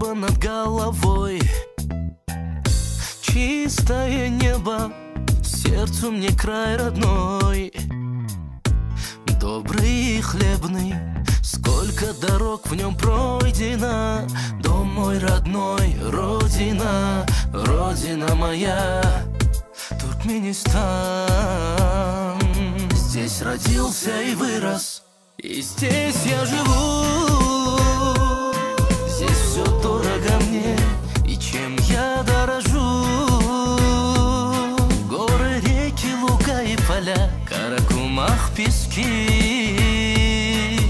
небо над головой. Чистое небо, сердцу мне край родной. Добрый и хлебный, сколько дорог в нем пройдено. Дом мой родной, родина, родина моя. Туркменистан. Здесь родился и вырос, и здесь я живу. Каракумах, пески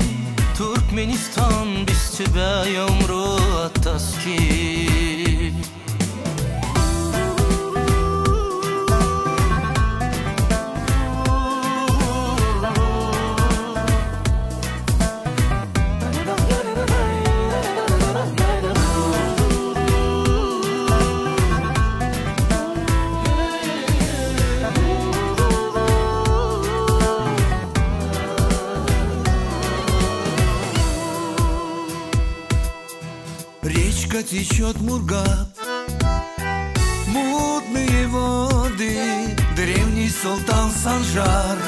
Туркменистан, без тебя я умру Речка течет Мургат Мутные воды Древний султан Санжар.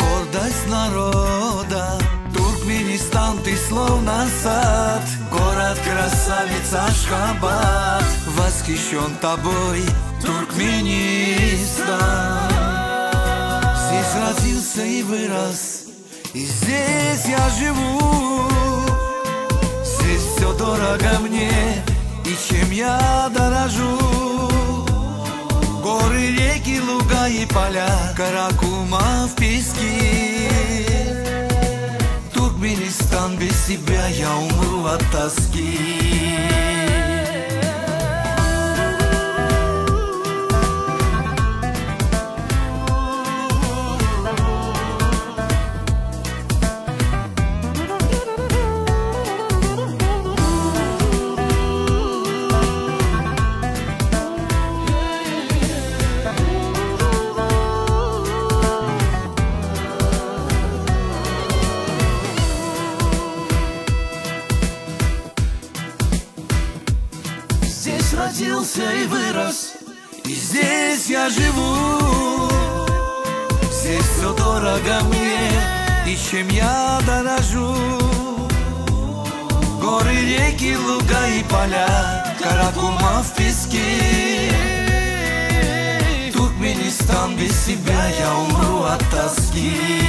Гордость народа Туркменистан, ты словно сад. Город красавица Ашхабад Восхищен тобой, Туркменистан. Здесь родился и вырос И здесь я живу дорого мне И чем я дорожу. Горы, реки, луга и поля Каракума в песке. Туркменистан без тебя я умру от тоски Здесь родился и вырос, И здесь я живу. Здесь все дорого мне И чем я дорожу. Горы, реки, луга и поля Каракума в песке. Туркменистан без себя я умру от тоски